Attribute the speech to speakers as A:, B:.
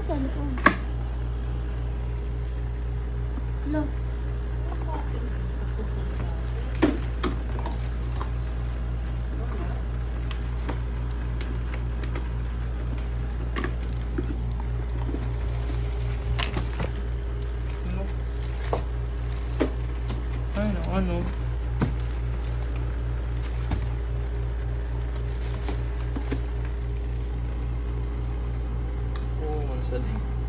A: Ah, sa likod. Look.
B: I know, ano? So